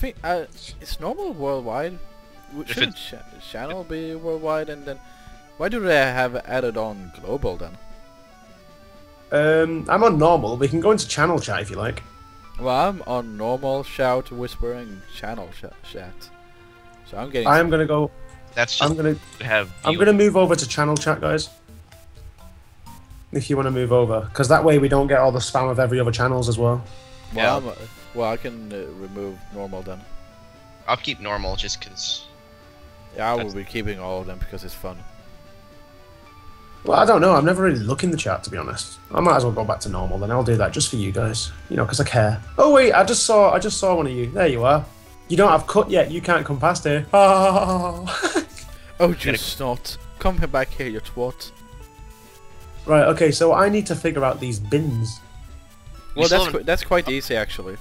think uh, it's normal worldwide. Shouldn't cha channel be worldwide and then why do they have added on global then? Um, I'm on normal. We can go into channel chat if you like. Well, I'm on normal shout, whispering, channel sh- chat. So I'm getting. I'm gonna go. That's just I'm gonna. have. I'm gonna move over to channel chat, guys. If you want to move over, because that way we don't get all the spam of every other channels as well. Well, I'm, uh, well, I can uh, remove normal then. I'll keep normal just because. Yeah, I will be keeping all of them because it's fun. Well, I don't know. I've never really looked in the chat to be honest. I might as well go back to normal. Then I'll do that just for you guys. You know, because I care. Oh wait, I just saw. I just saw one of you. There you are. You don't have cut yet. You can't come past here. Oh. Oh, you Gotta- Come here back here, you twat! right. Okay. So I need to figure out these bins. We Well, that's qu- that's quite easy actually.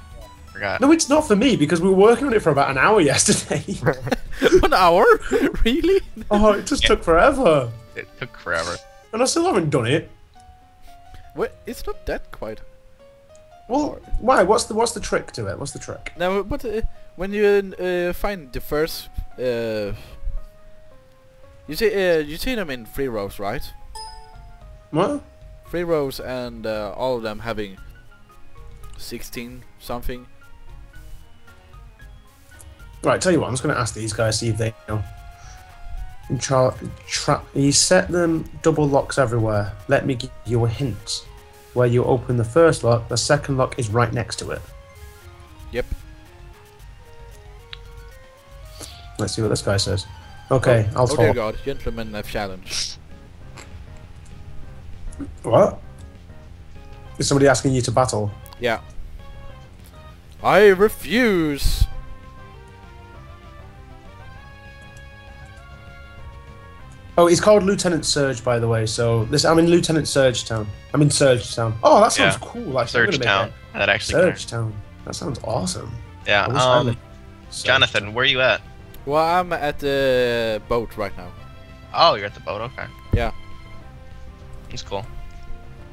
Forgot. No, it's not for me because we were working on it for about an hour yesterday. An hour? really? oh, it just Yeah. took forever, It took forever. and I still haven't done it. What? It's not that quite. Well, why? What's the what's the trick to it? What's the trick? No, but uh, when you uh, find the first, uh, you see, uh, you see them in three rows, right? What? Three rows, and uh, all of them having sixteen something. Right, tell you what, I'm just going to ask these guys, see if they know. Tra- tra- you set them double locks everywhere. Let me give you a hint. Where you open the first lock, the second lock is right next to it. Yep. Let's see what this guy says. Okay, oh, I'll oh dear talk. God, gentlemen I've challenged. What? Is somebody asking you to battle? Yeah. I refuse. Oh, he's called Lieutenant Surge, by the way. So this, I'm in Lieutenant Surge Town. I'm in Surge Town. Oh, that sounds Yeah. cool. Actually, I'm Surge Town. that That actually. Surge Town. That sounds awesome. Yeah. I wish I Um, Jonathan, where are you at? Well, I'm at the boat right now. Oh, you're at the boat. Okay. Yeah. That's cool.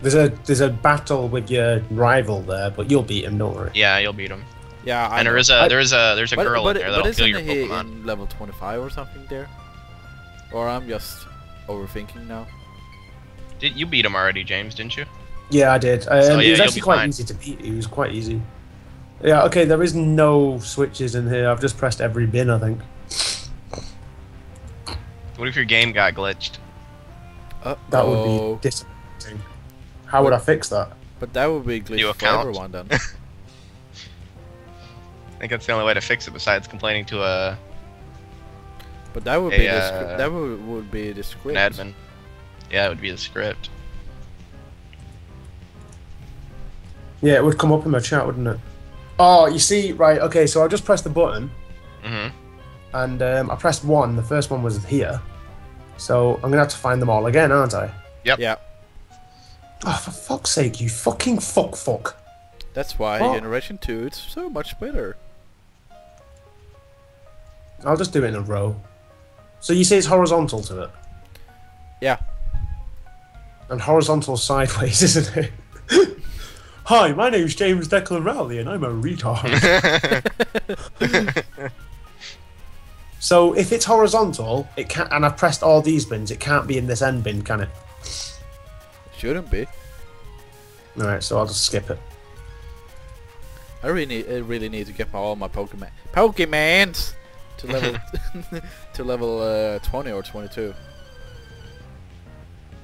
There's a there's a battle with your rival there, but you'll beat him, don't worry. Yeah, you'll beat him. Yeah, I And there know. is a I- there is a there's a but, girl but, in there but that'll isn't kill your he Pokemon. in level 25 or something there? Or I'm just overthinking now. Did you beat him already, James? Didn't you? Yeah, I did. Um, So, yeah, he was actually quite fine. easy to beat. He was quite easy. Yeah, okay, there is no switches in here. I've just pressed every bin, I think. What if your game got glitched? Uh That would oh. be disappointing. How would I fix that? But that would be glitch New for account. everyone then. I think that's the only way to fix it besides complaining to a But that would Hey, be the uh, that would, would be the an script. admin. Yeah, it would be the script. Yeah, it would come up in my chat, wouldn't it? Oh, you see, right, okay, so I just pressed the button, hmm and um, I pressed one. The first one was here. So I'm going to have to find them all again, aren't I? Yep. Yeah, Oh, for fuck's sake, you fucking fuck fuck. that's why Oh. Generation 2 is so much better. I'll just do it in a row. So you say it's horizontal to it? Yeah. And horizontal sideways, isn't it? Hi, my name's James Declan Rowley, and I'm a retard. so if it's horizontal, it can't, and I've pressed all these bins, it can't be in this end bin, can it? Shouldn't be. Alright, so I'll just skip it. I really need, I really need to get my, all my Pokemon Pokemans to level to level uh, 20 or 22.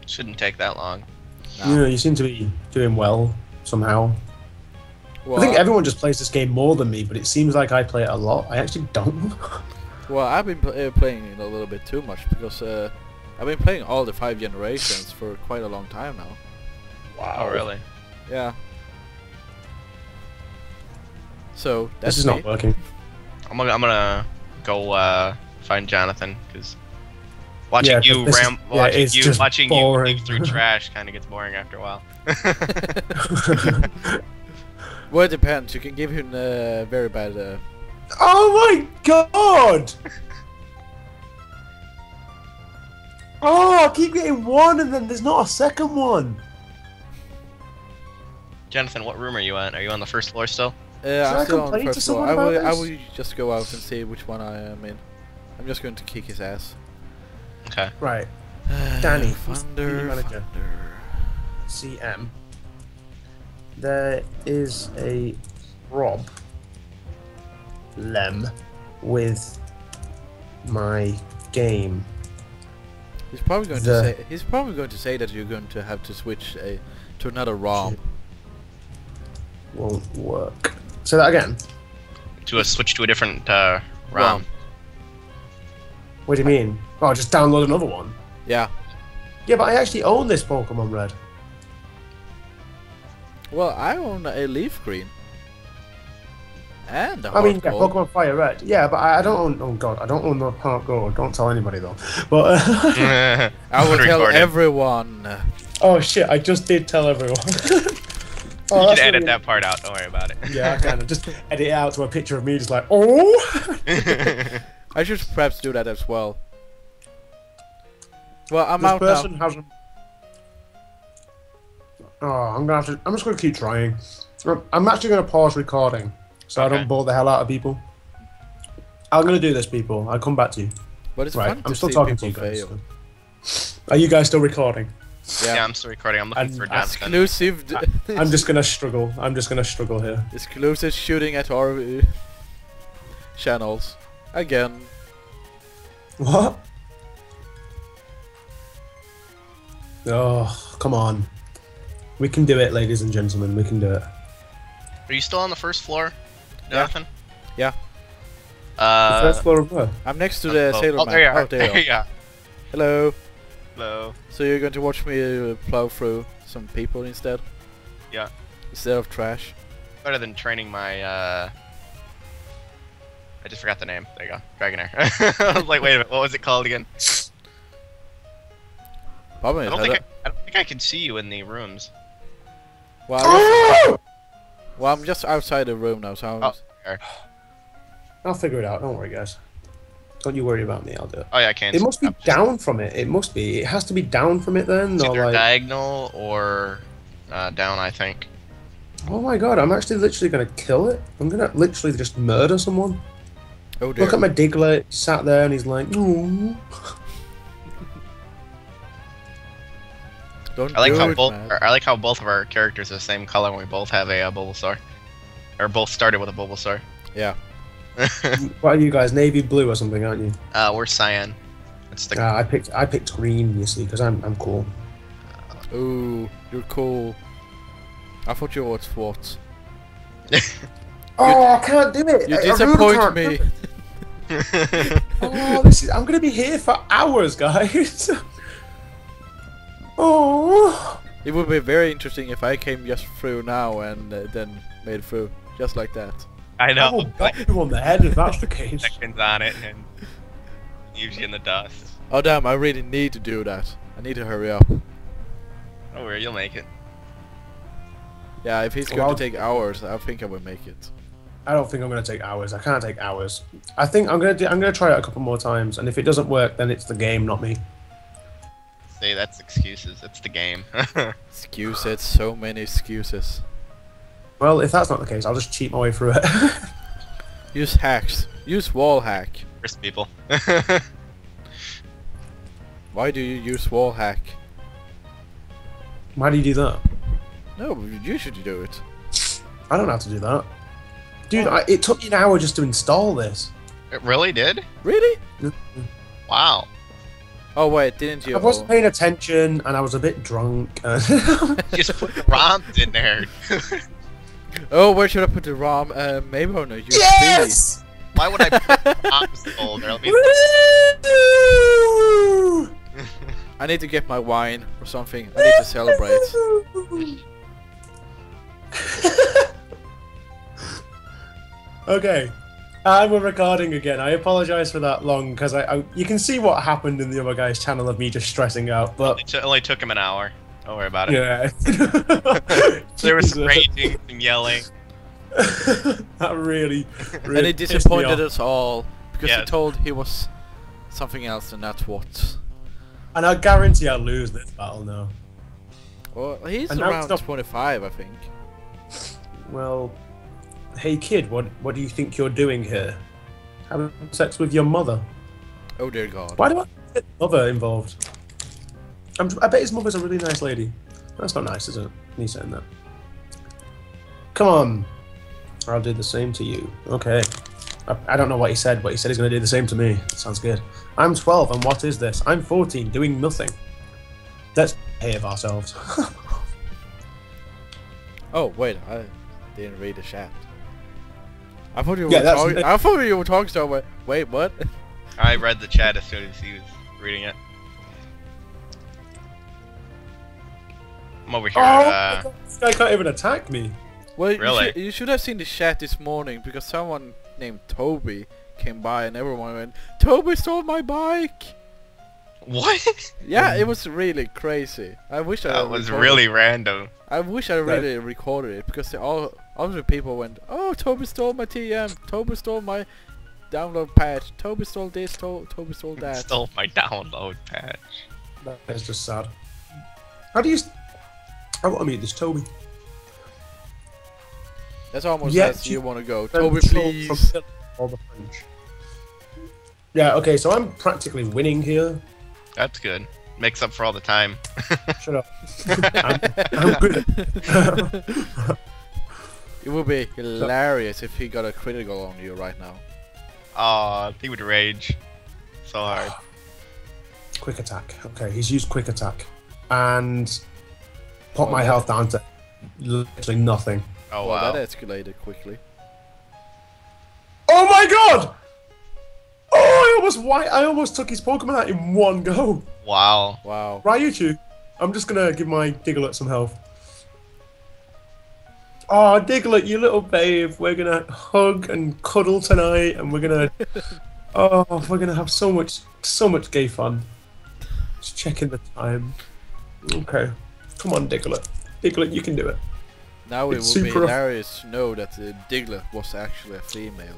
Shouldn't take that long. Nah. Yeah, you seem to be doing well somehow. Well, I think everyone just plays this game more than me, but it seems like I play it a lot. I actually don't. well, I've been pl- uh, playing it a little bit too much because uh, I've been playing all the five generations for quite a long time now. Oh, really? Yeah. So that's This is me. not working. I'm gonna I'm gonna go uh, find Jonathan because watching Yeah, you this is- ram yeah, watching you watching boring. you dig through trash kind of gets boring after a while. Well, it depends. You can give him uh, very bad. Uh, Oh my god! Oh, I keep getting one and then there's not a second one. Jonathan, what room are you at? Are you on the first floor still? Uh, I I'm still on the first floor. I about will, I will just go out and see which one I am in. I'm just going to kick his ass. Okay. Right. Danny, who's Thunder, manager? Thunder. CM. There is a Rob Lem with my game. He's probably going The- to say. He's probably going to say that you're going to have to switch a to another ROM. Won't work. Say that again. To a switch to a different uh, ROM. What do you mean? Oh, just download another one. Yeah. Yeah, but I actually own this Pokemon Red. Well, I own a Leaf Green. And a I mean, Heart yeah, Gold. Pokemon Fire Red. Yeah, but I, I don't own. Oh God, I don't own the Park Gold. Don't tell anybody though. But uh, I will tell Unrecorded. everyone. oh shit, I just did tell everyone. You oh, can that's edit really- that part out. Don't worry about it. Yeah, I can. Just edit it out to a picture of me, just like, oh. I should perhaps do that as well. Well, I'm this out person now. hasn't. Oh, I'm gonna have to. I'm just gonna keep trying. I'm- I'm actually gonna pause recording so I don't bore the hell out of people. I'm gonna do this, people. I'll come back to you. But it's right, I'm still talking to you guys. fail. Are you guys still recording? Yeah. Yeah, I'm still recording. I'm looking And for Jonathan. Exclusive. d- I'm just gonna struggle. I'm just gonna struggle here. exclusive shooting at our uh, channels again. What? Oh, come on. We can do it, ladies and gentlemen. We can do it. Are you still on the first floor, Yeah. Jonathan? Yeah. The Uh, first floor of where? I'm next to the oh, sailor oh, man. there you are. Oh, there you you are. Hello. Hello. So you're going to watch me uh, plow through some people instead? Yeah. Instead of trash. Better than training my. uh... I just forgot the name. There you go. Dragonair. I was like, wait a minute. What was it called again? Problem I don't think I, I don't think I can see you in the rooms. well, I just- well, I'm just outside the room now, so I'm Oh. there. I'll figure it out. Don't worry, guys. Don't you worry about me. I'll do it. Oh yeah, I can't. It must be I'm just- down from it. It must be. It has to be down from it then. It's Or either like, diagonal or uh, down. I think. oh my god, I'm actually literally gonna kill it. I'm gonna literally just murder someone. oh dear. Look at my Diglett. Sat there and he's like, Ooh. Don't I like do how it, both. man. I like how both of our characters are the same color, and we both have a uh, Bulbasaur, or both started with a Bulbasaur. Yeah. what are you guys? Navy blue or something, aren't you? uh, we're cyan. It's the Uh, I picked. I picked green. You see, because I'm I'm cool. Ooh, you're cool. I thought you were what. Oh, I can't do it. You I- I really disappoint me. Oh, this is. I'm gonna be here for hours, guys. oh. It would be very interesting if I came just through now and uh, then made through, just like that. I I know. will Like bop you on the head if that's the case. seconds on it and leaves you in the dust. Oh damn, I really need to do that. I need to hurry up. Don't worry, you'll make it. Yeah, if he's going Well- to take hours, I think I will make it. I don't think I'm gonna take hours. I can't take hours. I think I'm gonna I'm gonna try it a couple more times, and if it doesn't work, then it's the game, not me. See, that's excuses. It's the game. Excuses, so many excuses. Well, if that's not the case, I'll just cheat my way through it. Use hacks. Use wall hack. First people. Why do you use wall hack? Why do you do that? No, you should do it. I don't have to do that. Dude, I, it took me an hour just to install this. it really did? Really? Mm-hmm. Wow. Oh wait, didn't you? I wasn't paying attention, and I was a bit drunk. just put the ROMs in there. Oh, where should I put the ROM? Uh, maybe on a USB. Yes. Why would I put the ROMs folder? Let me- I need to get my wine or something. I need to celebrate. okay. And we're recording again. I apologize for that long because I, I you can see what happened in the other guy's channel of me just stressing out, but It t- only took him an hour. Don't worry about it. yeah. There was some Jesus. raging, some yelling. that really, really and he pissed me disappointed us all because he told he was something else and that's what. And I guarantee I'll lose this battle now. Well, he's And around not- 25, I think. Well, Hey kid, what what do you think you're doing here? Having sex with your mother? Oh dear God. Why do I get mother involved? I'm, I bet his mother's a really nice lady. That's not nice, is it? Me saying that. Come on. Or I'll do the same to you. Okay. I, I don't know what he said, but he said he's going to do the same to me. Sounds good. I'm 12, and what is this? I'm 14, doing nothing. Let's behave ourselves. Oh wait, I didn't read the chat. I thought you were Yeah, that's- talking. I thought you were talking so. Wait, wait, what? I read the chat as soon as he was reading it. I'm over here. oh, uh, this guy can't even attack me. Well, Really? you, should, you should have seen the chat this morning because someone named Toby came by and everyone went, "Toby stole my bike." what? Yeah, it was really crazy. I wish I that was recorded- really random. I wish I really recorded it because they all other people went, "Oh, Toby stole my TM. Toby stole my download patch. Toby stole this. To- Toby stole that." Stole my download patch. That's just sad. How do you... I want to meet this Toby. That's almost Yeah, as you- you want to go. Toby, please. all the French. Yeah, okay, so I'm practically winning here. That's good. Makes up for all the time. Shut up. I'm, I'm good. It would be hilarious if he got a critical on you right now. Aw, he would rage so hard. quick attack. Okay, he's used quick attack. And put Oh, my health down to literally nothing. Oh well, wow. that escalated quickly. Oh my god! Oh, I almost why I almost took his Pokemon out in one go. Wow. Wow. Raichu, I'm just gonna give my Diglett some health. Oh, Diglett, you little babe. We're gonna hug and cuddle tonight, and we're gonna. oh, we're gonna have so much, so much gay fun. Just checking the time. Okay, come on, Diglett. Diglett, you can do it. Now it It's would be super- hilarious to know that uh, Diglett was actually a female.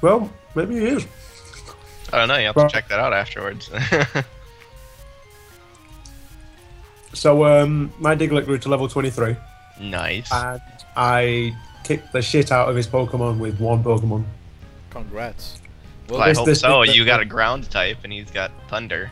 Well, maybe he is. I don't know. You have to Well- check that out afterwards. So, um, my Diglett grew to level 23, nice. and I kicked the shit out of his Pokemon with one Pokemon. Congrats. Well, I hope this- so. this- You got a ground type, and he's got thunder.